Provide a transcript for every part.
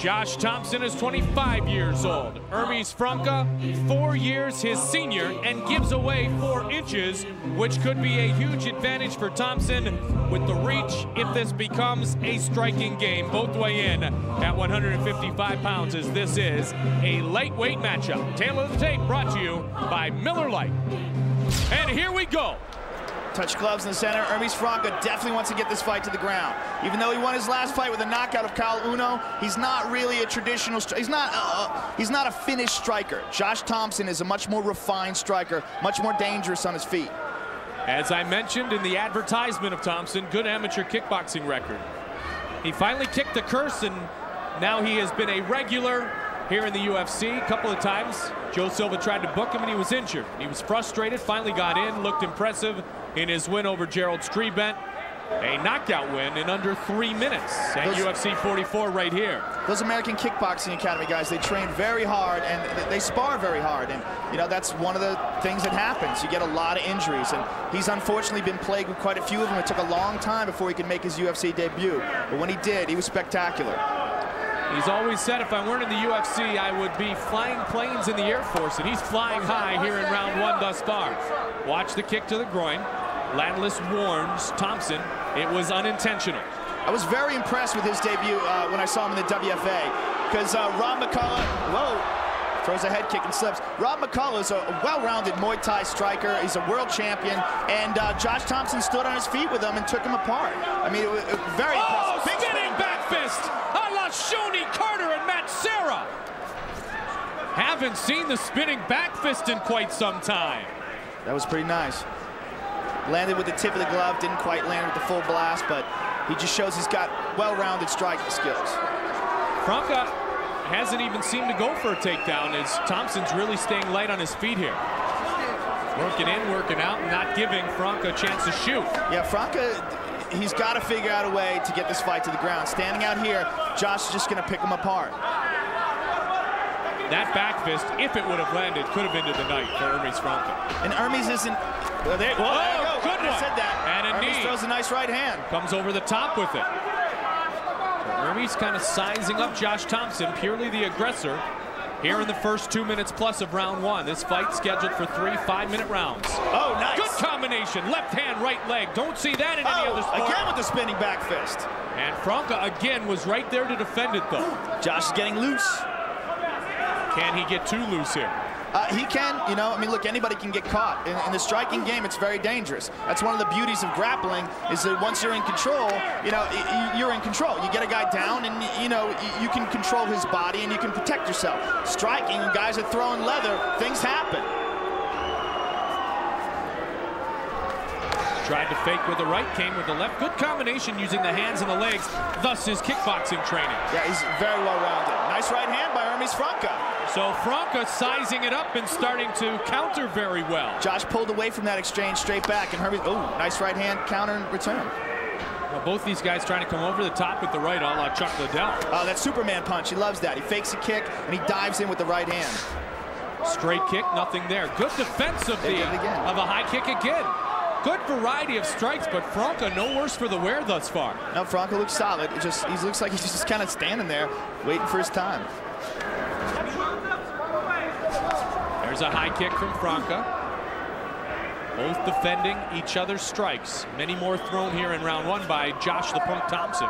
Josh Thomson is 25 years old. Hermes Franca, four years his senior, and gives away four inches, which could be a huge advantage for Thomson with the reach if this becomes a striking game. Both weigh in at 155 pounds as this is a lightweight matchup. Tail of the tape brought to you by Miller Lite. And here we go. Touch gloves in the center. Hermes Franca definitely wants to get this fight to the ground. Even though he won his last fight with a knockout of Caol Uno, he's not really a traditional. He's not. Uh, he's not a finished striker. Josh Thomson is a much more refined striker, much more dangerous on his feet. As I mentioned in the advertisement of Thomson, good amateur kickboxing record. He finally kicked the curse, and now he has been a regular here in the UFC a couple of times. Joe Silva tried to book him, and he was injured. He was frustrated, finally got in, looked impressive, in his win over Gerald Strebendt. A knockout win in under three minutes at those, UFC 44 right here. Those American Kickboxing Academy guys, they train very hard and they spar very hard. And, you know, that's one of the things that happens. You get a lot of injuries. And he's unfortunately been plagued with quite a few of them. It took a long time before he could make his UFC debut. But when he did, he was spectacular. He's always said if I weren't in the UFC, I would be flying planes in the Air Force, and he's flying high here in round one thus far. Watch the kick to the groin. Landless warns Thomson it was unintentional. I was very impressed with his debut uh, when I saw him in the WFA because uh, Rob McCullough, whoa, throws a head kick and slips. Rob McCullough is a well-rounded Muay Thai striker. He's a world champion, and uh, Josh Thomson stood on his feet with him and took him apart. I mean, it was very oh, impressive. Big spinning back fist la Carter and Matt Serra. Haven't seen the spinning back fist in quite some time. That was pretty nice. Landed with the tip of the glove, didn't quite land with the full blast, but he just shows he's got well-rounded striking skills. Franca hasn't even seemed to go for a takedown as Thomson's really staying light on his feet here. Working in, working out, and not giving Franca a chance to shoot. Yeah, Franca, he's got to figure out a way to get this fight to the ground. Standing out here, Josh is just going to pick him apart. That back fist, if it would have landed, could have ended the night for Hermes Franca. And Hermes isn't well, there, well, oh, there go. good one. said that. And a Hermes knee. throws a nice right hand. Comes over the top with it. Hermes kind of sizing up Josh Thomson, purely the aggressor, here in the first two minutes plus of round one. This fight scheduled for three five-minute rounds. Oh, nice. Good combination. Left hand, right leg. Don't see that in oh, any other sport. Again with the spinning back fist. And Franca again was right there to defend it, though. Josh is getting loose. Can he get too loose here? Uh, he can, you know, I mean, look, anybody can get caught. In, in, the striking game, it's very dangerous. That's one of the beauties of grappling is that once you're in control, you know, you're in control. You get a guy down and, you know, you can control his body and you can protect yourself. Striking, guys are throwing leather, things happen. Tried to fake with the right, came with the left. Good combination using the hands and the legs, thus his kickboxing training. Yeah, he's very well-rounded. Nice right hand by Hermes Franca. So Franca sizing it up and starting to counter very well. Josh pulled away from that exchange straight back, and Hermes, oh, nice right hand counter and return. Well, both these guys trying to come over the top with the right, a la Chuck Liddell. Oh, that Superman punch, he loves that. He fakes a kick, and he dives in with the right hand. Straight kick, nothing there. Good defense of, the, of a high kick again. Good variety of strikes, but Franca no worse for the wear thus far. Now Franca looks solid. It just he looks like he's just kind of standing there, waiting for his time. There's a high kick from Franca. Both defending each other's strikes. Many more thrown here in round one by Josh the Punk Thomson.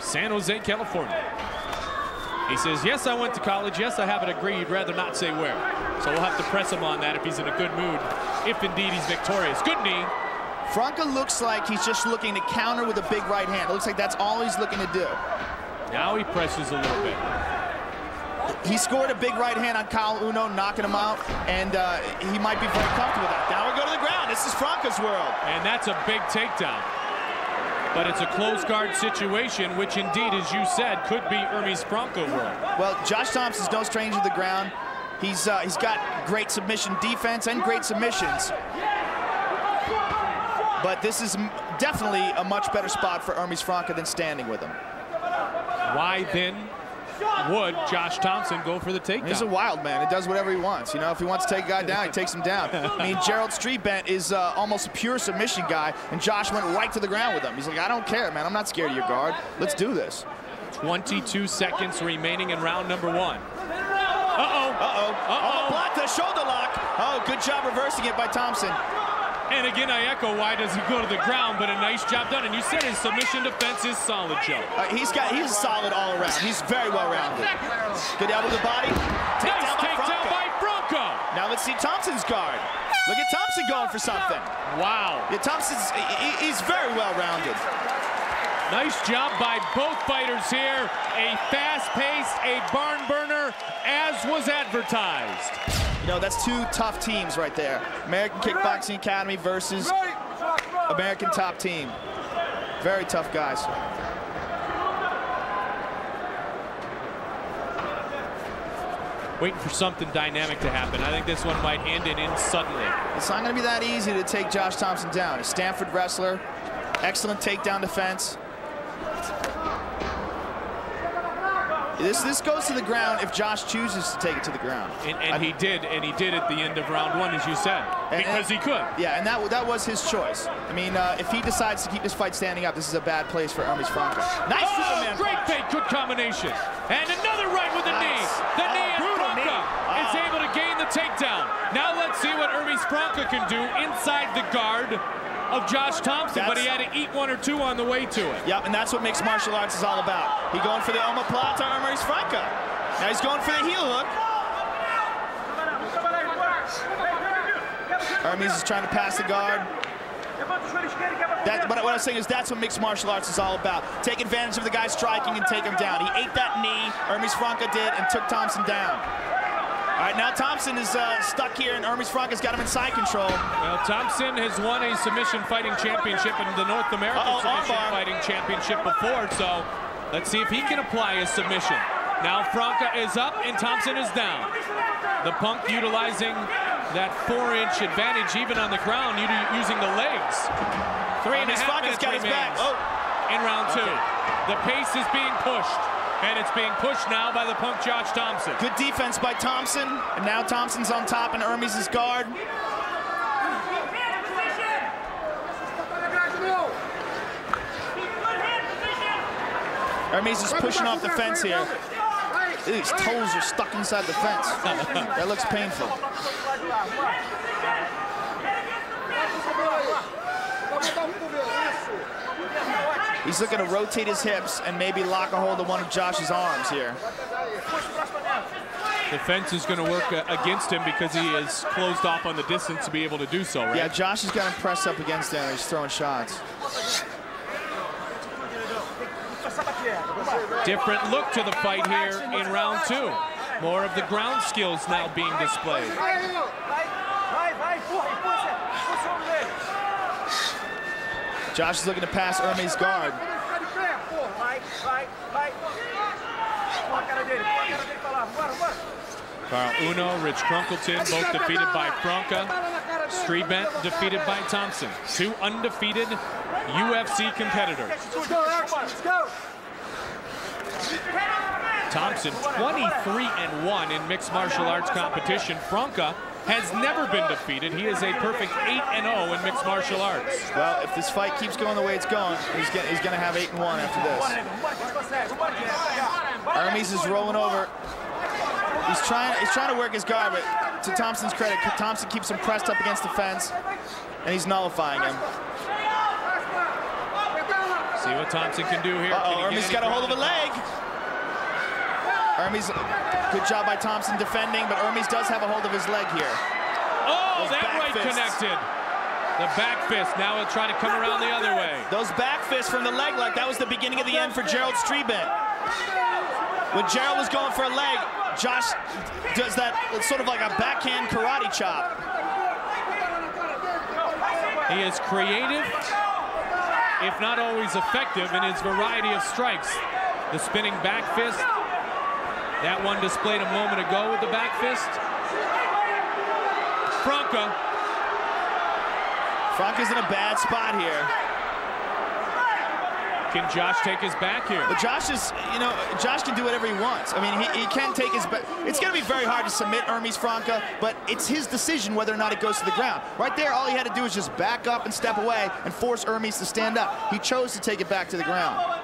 San Jose, California. He says, yes, I went to college. Yes, I have a degree. You'd rather not say where. So we'll have to press him on that if he's in a good mood if indeed he's victorious. Good knee. Franca looks like he's just looking to counter with a big right hand. It looks like that's all he's looking to do. Now he presses a little bit. He scored a big right hand on Caol Uno, knocking him out, and uh, he might be very comfortable with that. Now we go to the ground. This is Franca's world. And that's a big takedown. But it's a close guard situation, which indeed, as you said, could be Hermes Franca world. Well, Josh Thomson's no stranger to the ground. He's, uh, he's got great submission defense and great submissions. But this is definitely a much better spot for Hermes Franca than standing with him. Why then would Josh Thomson go for the takedown? He's a wild man. It does whatever he wants. You know, if he wants to take a guy down, he takes him down. I mean, Gerald Strebendt is uh, almost a pure submission guy, and Josh went right to the ground with him. He's like, I don't care, man. I'm not scared of your guard. Let's do this. 22 seconds remaining in round number one. Uh-oh. Uh-oh. Uh-oh. block the shoulder lock. Oh, good job reversing it by Thomson. And again, I echo, why does he go to the ground? But a nice job done. And you said his submission defense is solid, Joe. Uh, he's got he's solid all around. He's very well rounded. Good elbow to the body. Take nice down takedown by Franco. Now let's see Thomson's guard. Look at Thomson going for something. Wow. Yeah, Thomson's he, he's very well rounded. Nice job by both fighters here. A fast-paced, a barn burner, as was advertised. You know, that's two tough teams right there. American Kickboxing Academy versus American Top Team. Very tough guys. Waiting for something dynamic to happen. I think this one might end it in suddenly. It's not going to be that easy to take Josh Thomson down. A Stanford wrestler, excellent takedown defense. This this goes to the ground if Josh chooses to take it to the ground. And, and I, he did, and he did at the end of round one, as you said, and, because and, he could. Yeah, and that that was his choice. I mean, uh, if he decides to keep this fight standing up, this is a bad place for Hermes Franco. Nice oh, Superman great fake, good combination. And another right with the nice. knee. The oh, knee, and Franco oh. is able to gain the takedown. Now let's see what Hermes Franco can do inside the guard of Josh Thomson, that's, but he had to eat one or two on the way to it. Yep, and that's what makes martial arts is all about. He going for the omoplata Hermes Franco. Now he's going for the heel hook. Hermes is trying to pass the guard. That, what, what I'm saying is that's what mixed martial arts is all about. Take advantage of the guy striking and take him down. He ate that knee, Hermes Franco did, and took Thomson down. All right, now Thomson is uh, stuck here, and Hermes Franco's got him in side control. Well, Thomson has won a submission fighting championship in the North American uh -oh, Submission Fighting Championship before, so let's see if he can apply his submission. Now Franco is up, and Thomson is down. The punk utilizing that four-inch advantage even on the ground, using the legs. Three and a half minutes got remains his back. Oh. in round two. Okay. The pace is being pushed. And it's being pushed now by the punk Josh Thomson. Good defense by Thomson. And now Thomson's on top and Hermes' is guard. Hermes is pushing off the fence here. His toes are stuck inside the fence. that looks painful. He's looking to rotate his hips and maybe lock a hold of one of Josh's arms here. The fence is going to work uh, against him because he is closed off on the distance to be able to do so, right? Yeah, Josh is going to press up against him. He's throwing shots. Different look to the fight here in round two. More of the ground skills now being displayed. Josh is looking to pass Hermes' guard. Caol Uno, Rich Crunkilton, both defeated by Franco. Strebendt defeated by Thomson. Two undefeated UFC competitors. Thomson, 23 and 1 in mixed martial arts competition. Franco has never been defeated. He is a perfect 8 and 0 in mixed martial arts. Well, if this fight keeps going the way it's going, he's, he's going to have 8 and 1 after this. Hermes is rolling over. He's trying he's trying to work his guard, but to Thomson's credit, Thomson keeps him pressed up against the fence, and he's nullifying him. See what Thomson can do here. Uh-oh, Hermes got a hold of a leg. Hermes, good job by Thomson defending, but Hermes does have a hold of his leg here. Oh, Those that right fists. connected. The back fist, now he'll try to come around the other way. Those back fists from the leg lock, that was the beginning of the end for Gerald Strebendt. When Gerald was going for a leg, Josh does that, it's sort of like a backhand karate chop. He is creative, if not always effective, in his variety of strikes. The spinning back fist, that one displayed a moment ago with the back fist. Franco. Franco's in a bad spot here. Can Josh take his back here? But Josh is, you know, Josh can do whatever he wants. I mean, he, he can take his back. It's going to be very hard to submit Hermes Franco, but it's his decision whether or not it goes to the ground. Right there, all he had to do was just back up and step away and force Hermes to stand up. He chose to take it back to the ground.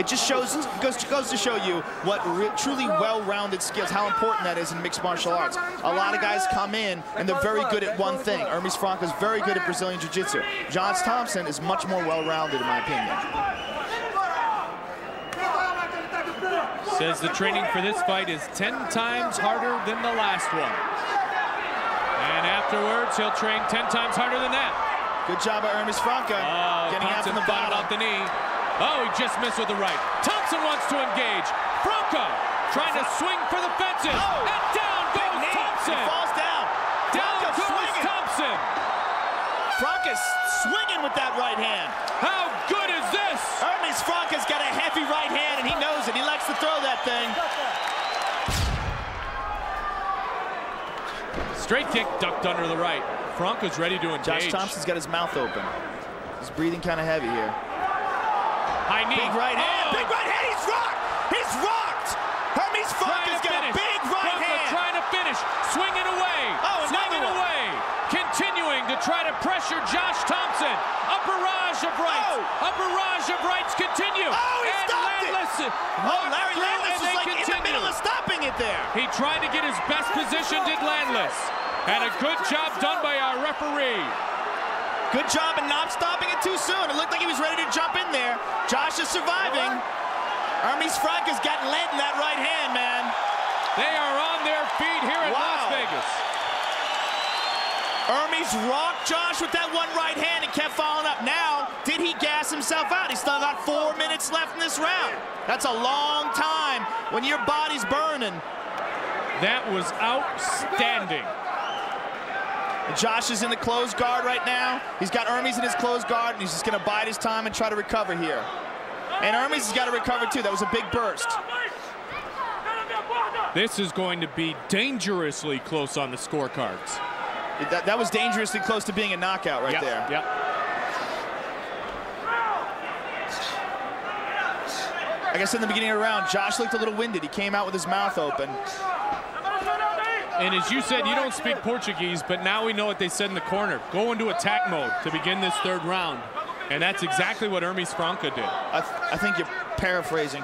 It just shows goes, goes to show you what truly well-rounded skills, how important that is in mixed martial arts. A lot of guys come in and they're very good at one thing. Hermes Franco is very good at Brazilian Jiu-Jitsu. Josh Thomson is much more well-rounded in my opinion. Says the training for this fight is 10 times harder than the last one. And afterwards, he'll train 10 times harder than that. Good job by Hermes Franco. Oh, getting out from the bottom. off the knee. Oh, he just missed with the right. Thomson wants to engage. Franco trying to swing for the fences. Oh. And down goes knee. Thomson. He falls down. Down Franco goes swinging. Thomson. Franco's swinging with that right hand. How good is this? Hermes Franco's got a heavy right hand, and he knows it. He likes to throw that thing. Straight kick ducked under the right. Franco's ready to engage. Josh Thomson's got his mouth open. He's breathing kind of heavy here. High knee. Big right hand. Oh. Big right hand. He's rocked. He's rocked. Hermes Trying Franco's to got finish. a big right Franco hand. trying to finish. Swinging away. Oh, Swinging one. away. Continuing to try to pressure Josh Thomson. A barrage of rights. Oh. A barrage of rights continue. Oh, he and stopped it. Oh, Larry Landless and was they like in the middle of stopping it there. He tried to get his best position, did Landless. And a good job done by our referee. Good job in not too soon. It looked like he was ready to jump in there. Josh is surviving. Hermes Franco's got lead in that right hand, man. They are on their feet here in Wow. Las Vegas. Hermes rocked Josh with that one right hand and kept following up. Now, did he gas himself out? He's still got four minutes left in this round. That's a long time when your body's burning. That was outstanding. Josh is in the closed guard right now. He's got Hermes in his closed guard, and he's just going to bide his time and try to recover here. And Hermes has got to recover, too. That was a big burst. This is going to be dangerously close on the scorecards. That, that was dangerously close to being a knockout right Yep, there. Yep. I guess in the beginning of the round, Josh looked a little winded. He came out with his mouth open. And as you said, you don't speak Portuguese, but now we know what they said in the corner. Go into attack mode to begin this third round. And that's exactly what Hermes Franco did. I, th I think you're paraphrasing.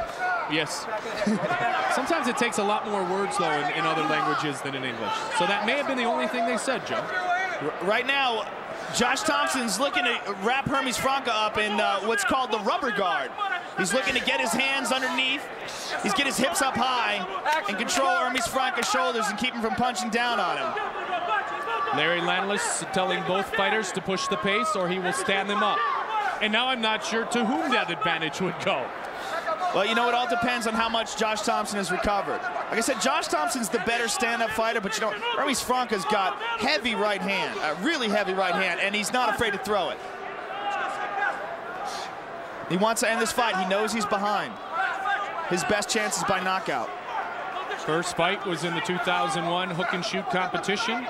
Yes. Sometimes it takes a lot more words, though, in, in other languages than in English. So that may have been the only thing they said, Joe. R right now, Josh Thomson's looking to wrap Hermes Franca up in uh, what's called the rubber guard. He's looking to get his hands underneath. He's get his hips up high and control Hermes Franco's shoulders and keep him from punching down on him. Larry Landless telling both fighters to push the pace or he will stand them up. And now I'm not sure to whom that advantage would go. Well, you know, it all depends on how much Josh Thomson has recovered. Like I said, Josh Thomson's the better stand-up fighter, but you know, Hermes Franco's got heavy right hand, a really heavy right hand, and he's not afraid to throw it. He wants to end this fight. He knows he's behind. His best chance is by knockout. First fight was in the 2001 hook and shoot competition.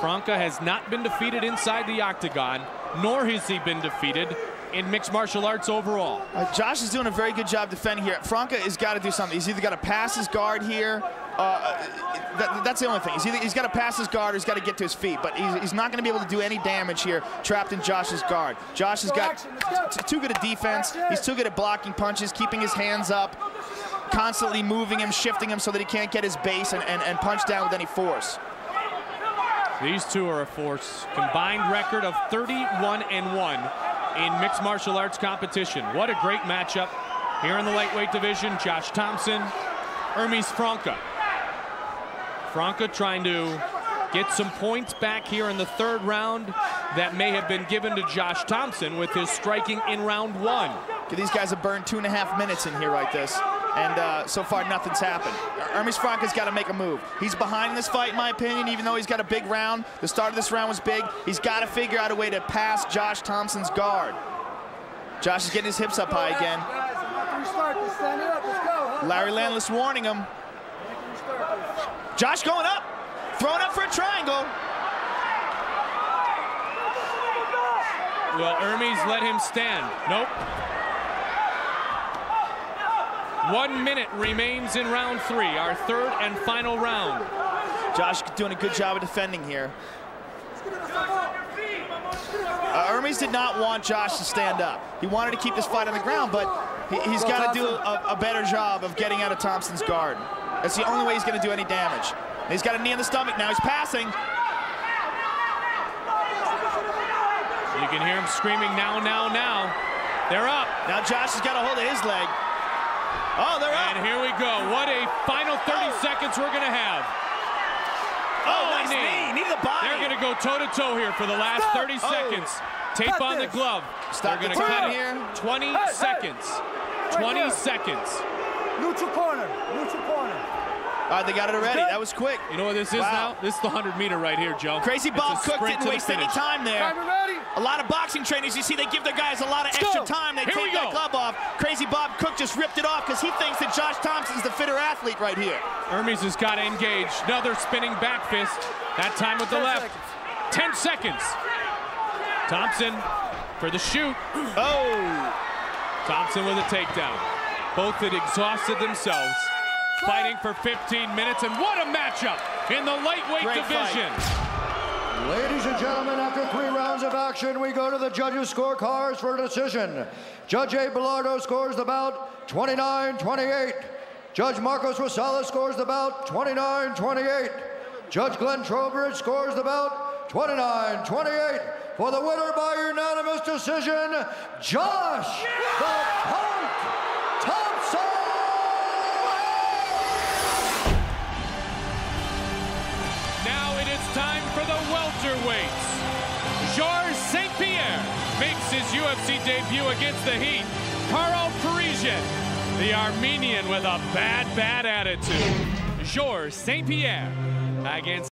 Franca has not been defeated inside the octagon, nor has he been defeated in mixed martial arts overall. Uh, Josh is doing a very good job defending here. Franca has got to do something. He's either got to pass his guard here. Uh, that, that's the only thing. He's, either, he's got to pass his guard or he's got to get to his feet. But he's, he's not going to be able to do any damage here trapped in Josh's guard. Josh has got too good a defense. He's too good at blocking punches, keeping his hands up, constantly moving him, shifting him so that he can't get his base and, and, and punch down with any force. These two are a force. Combined record of 31 and 1 in mixed martial arts competition. What a great matchup here in the lightweight division. Josh Thomson, Hermes Franco. Franco trying to get some points back here in the third round that may have been given to Josh Thomson with his striking in round one. These guys have burned two and a half minutes in here like this, and uh, so far nothing's happened. Hermes Franco's got to make a move. He's behind in this fight, in my opinion, even though he's got a big round. The start of this round was big. He's got to figure out a way to pass Josh Thomson's guard. Josh is getting his hips up high again. Larry Landless warning him. Josh going up, throwing up for a triangle. Well, Hermes let him stand? Nope. One minute remains in round three, our third and final round. Josh doing a good job of defending here. Uh, Hermes did not want Josh to stand up. He wanted to keep this fight on the ground, but He, has got to do a, a, better job of getting out of Thomson's guard. That's the only way he's going to do any damage. And he's got a knee in the stomach now. He's passing. You can hear him screaming now, now, now. They're up. Now Josh has got a hold of his leg. Oh, they're up. And here we go. What a final 30 oh. seconds we're going to have. Oh, oh nice knee. knee. Knee the body. They're going to go toe-to-toe -to -toe here for the last Stop. 30 seconds. Tape on this. the glove. Stop They're going to cut here. 20 hey, seconds. Hey. 20 right seconds. Neutral corner. Neutral corner. All right, they got it already. That was quick. You know what this is wow. now? This is the 100 meter right here, Joe. Crazy Bob Cook didn't waste any time there. A lot of boxing trainers, you see, they give their guys a lot of Let's extra go. time. They here take that glove off. Crazy Bob Cook just ripped it off because he thinks that Josh Thomson's the fitter athlete right here. Hermes has got to engage. Another spinning back fist. That time with the left. Seconds. 10 seconds. Thomson for the shoot. Oh! Thomson with a takedown. Both had exhausted themselves fighting for 15 minutes, and what a matchup in the lightweight Great division. Fight. Ladies and gentlemen, after three rounds of action, we go to the judges' scorecards for a decision. Judge A. Bilardo scores the bout 29-28. Judge Marcos Rosales scores the bout 29-28. Judge Glenn Trowbridge scores the bout 29-28. For the winner by unanimous decision, Josh the Punk debut against the Heat. Karo Parisyan, the Armenian with a bad, bad attitude. Georges St. Pierre against